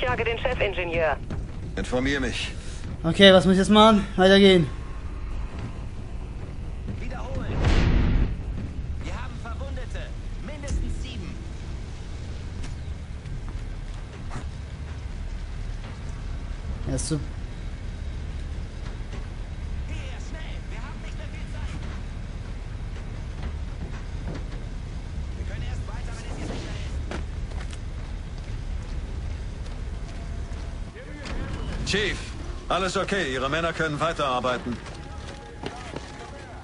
Ich jage den Chefingenieur. Informier mich. Okay, was muss ich jetzt machen? Weitergehen. Wiederholen. Wir haben Verwundete. Mindestens sieben. Ja, ist Chief, alles okay. Ihre Männer können weiterarbeiten.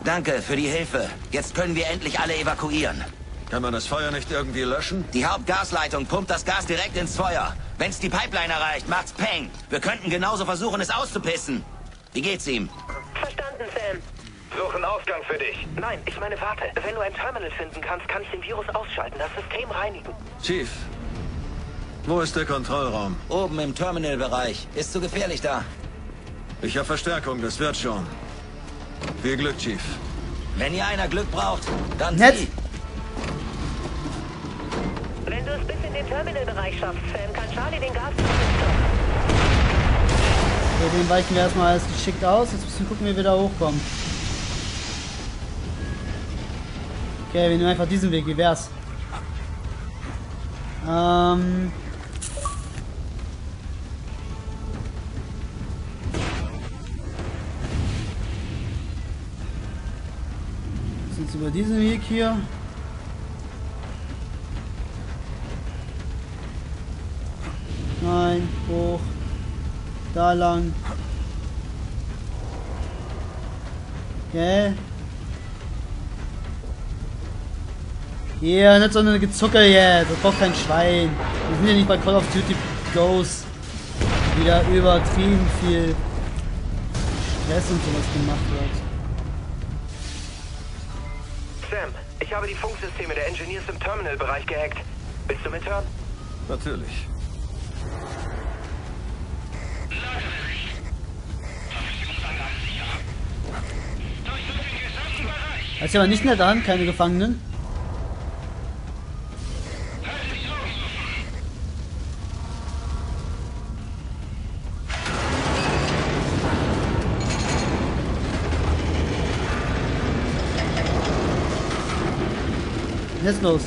Danke für die Hilfe. Jetzt können wir endlich alle evakuieren. Kann man das Feuer nicht irgendwie löschen? Die Hauptgasleitung pumpt das Gas direkt ins Feuer. Wenn's die Pipeline erreicht, macht's Peng. Wir könnten genauso versuchen, es auszupissen. Wie geht's ihm? Verstanden, Sam. Suchen Ausgang für dich. Nein, ich meine, warte. Wenn du ein Terminal finden kannst, kann ich den Virus ausschalten, das System reinigen. Chief, wo ist der Kontrollraum? Oben im Terminalbereich. Ist zu gefährlich da. Ich habe Verstärkung, das wird schon. Viel Glück, Chief. Wenn ihr einer Glück braucht, dann Nett. sie. Wenn du es bis in den Terminalbereich schaffst, Sam, kann Charlie den Gas stoppen. Okay, den weichen wir erstmal alles geschickt aus. Jetzt müssen wir gucken, wie wir da hochkommen. Okay, wir nehmen einfach diesen Weg. Wie wär's? Ähm. Jetzt über diesen Weg hier. Nein, hoch. Da lang. Okay. Hier, nicht so eine Gezucker jetzt. Das braucht kein Schwein. Wir sind ja nicht bei Call of Duty Ghosts. Wieder übertrieben viel Stress und sowas gemacht wird. Sam, ich habe die Funksysteme der Engineers im Terminalbereich gehackt. Willst du mithören? Natürlich. Das ist aber nicht nett an, keine Gefangenen. Jetzt los.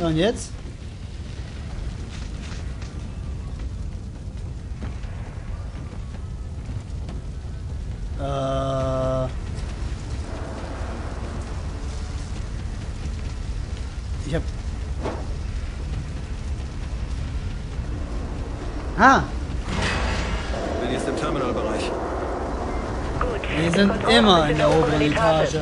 Ja, und jetzt? Äh. Ich hab. Ah, Bin jetzt im Terminalbereich. Gut. wir sind immer in der oberen Etage.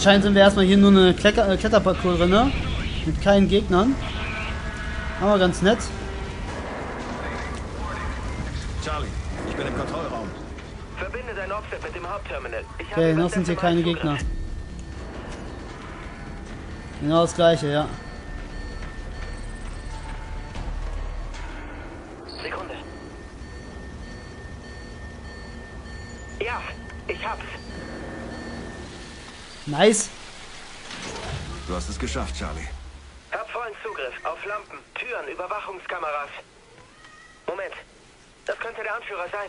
Anscheinend sind wir erstmal hier nur eine Klecker äh, Kletterparcours drin, ne? Mit keinen Gegnern. Aber ganz nett. Charlie, ich bin im Kontrollraum. Verbinde dein Offset mit dem Hauptterminal. Ich habe Okay, noch sind hier keine. Gegner. Genau das gleiche, ja. Nice. Du hast es geschafft, Charlie. Hab vollen Zugriff auf Lampen, Türen, Überwachungskameras. Moment. Das könnte der Anführer sein.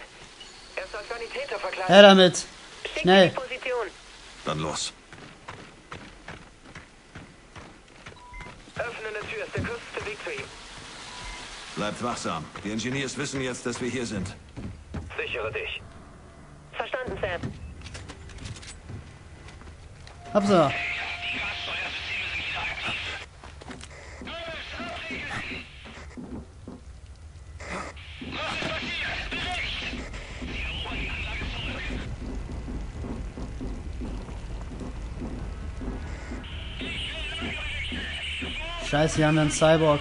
Er ist als Sanitäter verkleidet. Her damit. Schnell. die Position. Dann los. Öffnende Tür ist der kürzeste Weg zu ihm. Bleibt wachsam. Die Engineers wissen jetzt, dass wir hier sind. Sichere dich. Verstanden, Sam. Habsa. Scheiße, wir haben ja einen Cyborg.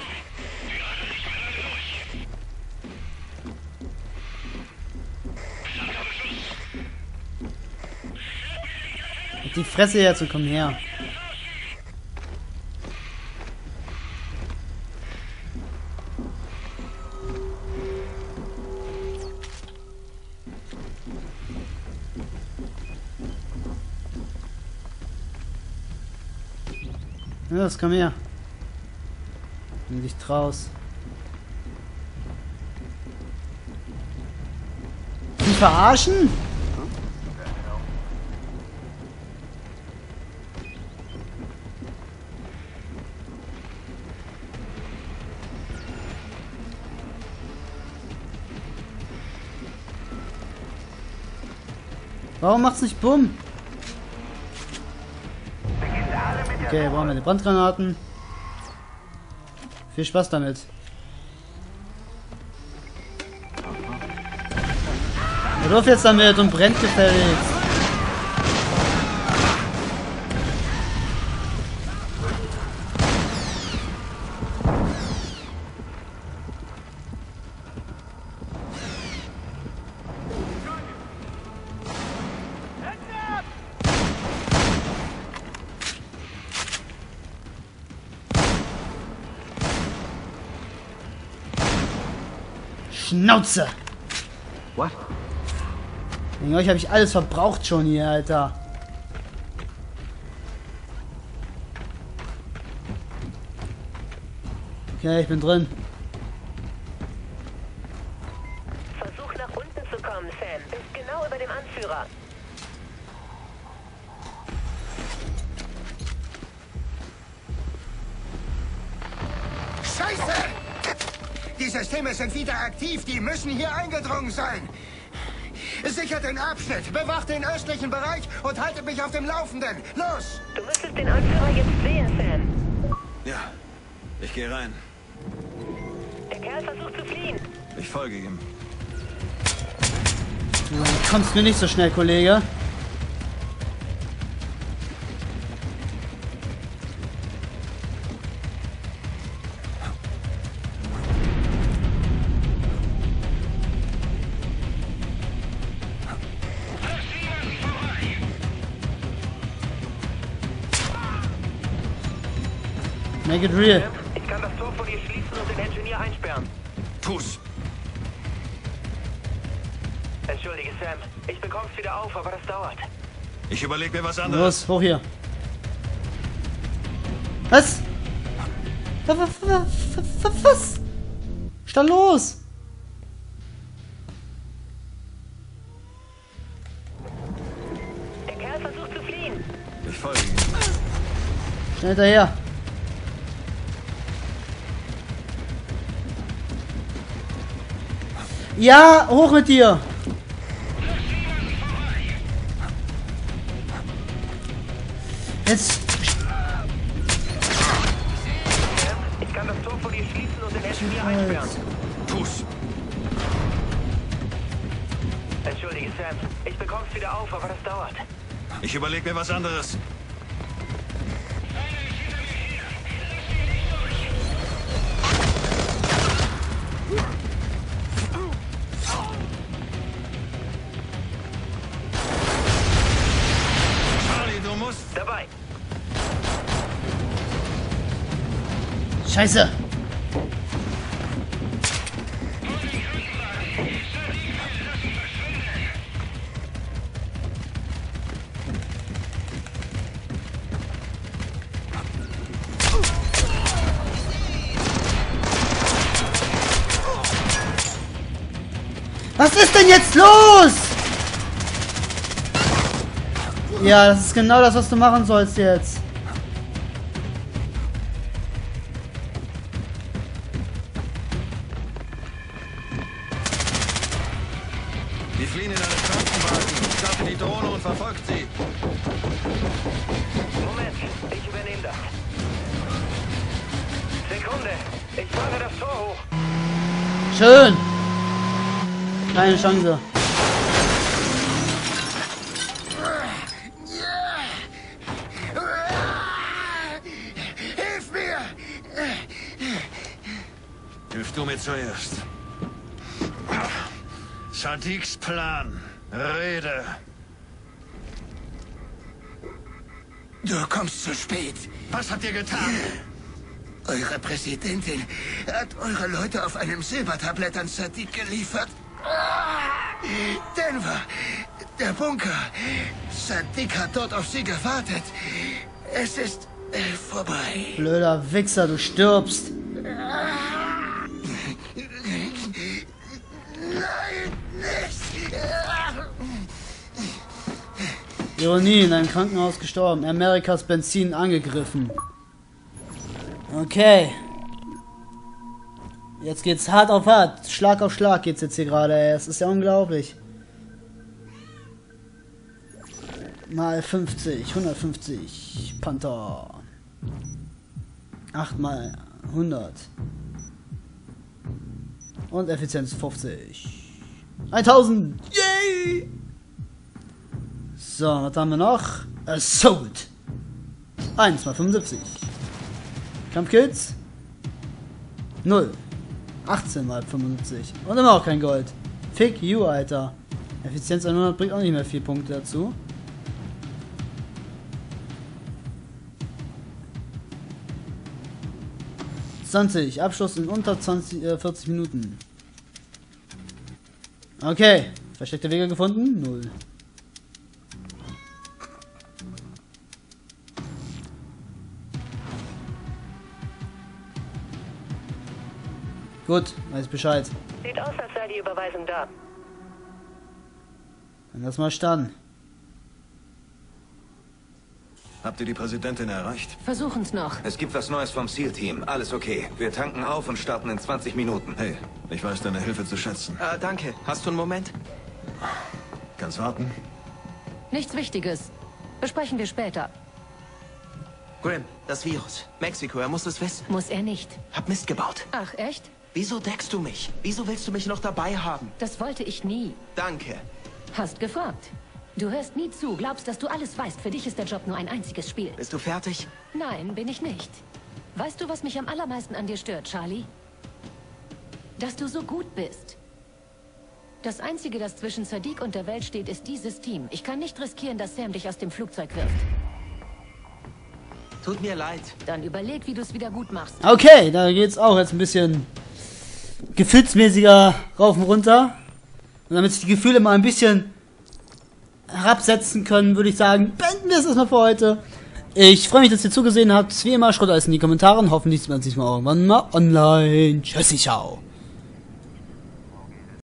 Die Fresse jetzt und komm her. Los, komm her. Nimm dich raus. Die verarschen? Warum macht's nicht Bumm? Okay, brauchen wir die Brandgranaten. Viel Spaß damit. Er läuft jetzt damit und brennt gefälligst. Schnauze! What? Wegen euch habe ich alles verbraucht schon hier, Alter. Okay, ich bin drin. Die Systeme sind wieder aktiv. Die müssen hier eingedrungen sein. Sichert den Abschnitt, bewacht den östlichen Bereich und haltet mich auf dem Laufenden. Los! Du müsstest den Anführer jetzt sehen, Sam. Ja, ich gehe rein. Der Kerl versucht zu fliehen. Ich folge ihm. Du kommst mir nicht so schnell, Kollege. Make it real. Ich kann das Tor vor dir schließen und den Engineer einsperren. Tu's. Entschuldige, Sam. Ich bekomm's wieder auf, aber das dauert. Ich überlege mir was anderes. Los, hoch hier. Was? Was? Was? Was? Was? Ist da los? Der Kerl versucht zu fliehen. Ich folge ihm. Schnell hinterher. Ja, hoch mit dir. Jetzt. Sam, ich kann das Tor vor dir schließen und den Engineer einsperren. Tu's. Entschuldige, Sam. Ich bekomm's wieder auf, aber das dauert. Ich überlege mir was anderes. Charlie, musst... Dabei. Scheiße. Was ist denn jetzt los? Ja, das ist genau das, was du machen sollst jetzt. Die fliehen in einen Krankenwagen. Starte die Drohne und verfolgt sie. Moment, ich übernehme das. Sekunde. Ich fahre das Tor hoch. Schön. Keine Chance. Mir zuerst. Sadiks Plan. Rede. Du kommst zu spät. Was habt ihr getan? Eure Präsidentin hat eure Leute auf einem Silbertablett an Sadiq geliefert. Denver, der Bunker. Sadiq hat dort auf sie gewartet. Es ist äh, vorbei. Blöder Wichser, du stirbst. Ironie, in einem Krankenhaus gestorben. Amerikas Benzin angegriffen. Okay. Jetzt geht's hart auf hart. Schlag auf Schlag geht's jetzt hier gerade. Es ist ja unglaublich. Mal 50, 150. Panther. 8 mal 100. Und Effizienz 50. 1000. Yay! So, was haben wir noch? Assault. 1 mal 75. Kampfkills? 0. 18 mal 75. Und immer auch kein Gold. Fick you, Alter. Effizienz 100 bringt auch nicht mehr 4 Punkte dazu. ...20. Abschluss in unter 20, äh, 40 Minuten. Okay. Versteckte Wege gefunden? Null. Gut, weiß Bescheid. Sieht aus, als sei die Überweisung da. Dann lass mal stand. Habt ihr die Präsidentin erreicht? Versuchen's noch. Es gibt was Neues vom SEAL-Team. Alles okay. Wir tanken auf und starten in 20 Minuten. Hey, ich weiß deine Hilfe zu schätzen. Äh, danke. Hast du einen Moment? Kannst warten? Nichts Wichtiges. Besprechen wir später. Grim, das Virus. Mexiko, er muss es wissen. Muss er nicht. Hab Mist gebaut. Ach, echt? Wieso deckst du mich? Wieso willst du mich noch dabei haben? Das wollte ich nie. Danke. Hast gefragt. Du hörst nie zu, glaubst, dass du alles weißt. Für dich ist der Job nur ein einziges Spiel. Bist du fertig? Nein, bin ich nicht. Weißt du, was mich am allermeisten an dir stört, Charlie? Dass du so gut bist. Das Einzige, das zwischen Sadiq und der Welt steht, ist dieses Team. Ich kann nicht riskieren, dass Sam dich aus dem Flugzeug wirft. Tut mir leid. Dann überleg, wie du es wieder gut machst. Okay, da geht's auch jetzt ein bisschen gefühlsmäßiger rauf und runter. Und damit sich die Gefühle mal ein bisschen herabsetzen können, würde ich sagen, beenden wir es erstmal für heute. Ich freue mich, dass ihr zugesehen habt. Wie immer, schreibt alles in die Kommentare und hoffentlich sieht man sich mal irgendwann mal online. Tschüssi, ciao.